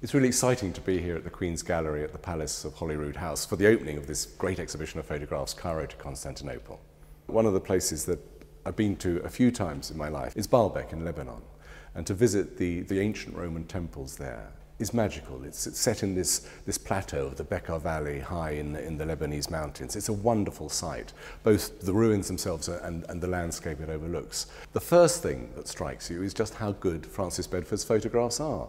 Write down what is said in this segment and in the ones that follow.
It's really exciting to be here at the Queen's Gallery at the Palace of Holyrood House for the opening of this great exhibition of photographs, Cairo to Constantinople. One of the places that I've been to a few times in my life is Baalbek in Lebanon, and to visit the, the ancient Roman temples there is magical. It's, it's set in this, this plateau of the Bekaa Valley high in the, in the Lebanese mountains. It's a wonderful sight, both the ruins themselves and, and the landscape it overlooks. The first thing that strikes you is just how good Francis Bedford's photographs are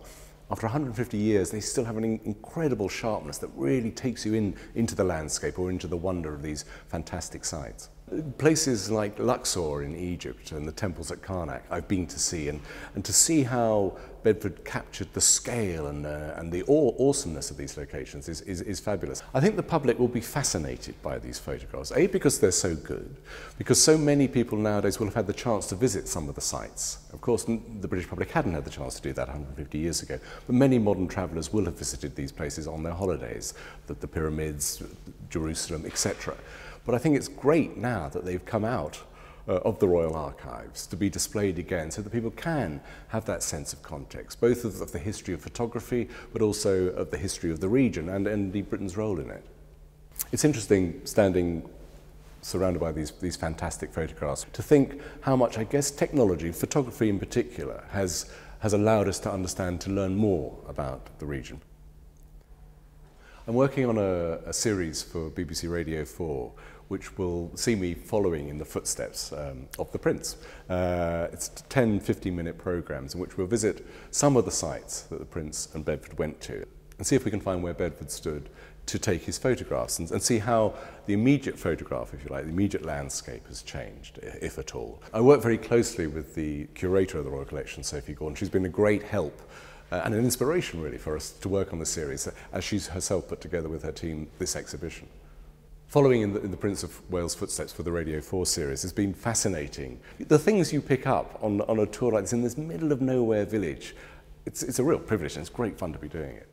after 150 years, they still have an incredible sharpness that really takes you in, into the landscape or into the wonder of these fantastic sites. Places like Luxor in Egypt and the temples at Karnak I've been to see and, and to see how Bedford captured the scale and, uh, and the aw awesomeness of these locations is, is, is fabulous. I think the public will be fascinated by these photographs, A, because they're so good, because so many people nowadays will have had the chance to visit some of the sites. Of course, the British public hadn't had the chance to do that 150 years ago, but many modern travellers will have visited these places on their holidays, the, the pyramids, Jerusalem, etc. But I think it's great now that they've come out uh, of the Royal Archives to be displayed again so that people can have that sense of context, both of, of the history of photography, but also of the history of the region and, indeed Britain's role in it. It's interesting standing surrounded by these, these fantastic photographs to think how much, I guess, technology, photography in particular, has, has allowed us to understand, to learn more about the region. I'm working on a, a series for BBC Radio 4 which will see me following in the footsteps um, of the Prince. Uh, it's 10 15 minute programs in which we'll visit some of the sites that the Prince and Bedford went to and see if we can find where Bedford stood to take his photographs and, and see how the immediate photograph, if you like, the immediate landscape has changed, if at all. I work very closely with the curator of the Royal Collection, Sophie Gordon. She's been a great help uh, and an inspiration really for us to work on the series as she's herself put together with her team this exhibition. Following in the, in the Prince of Wales footsteps for the Radio 4 series has been fascinating. The things you pick up on, on a tour like this in this middle of nowhere village, it's, it's a real privilege and it's great fun to be doing it.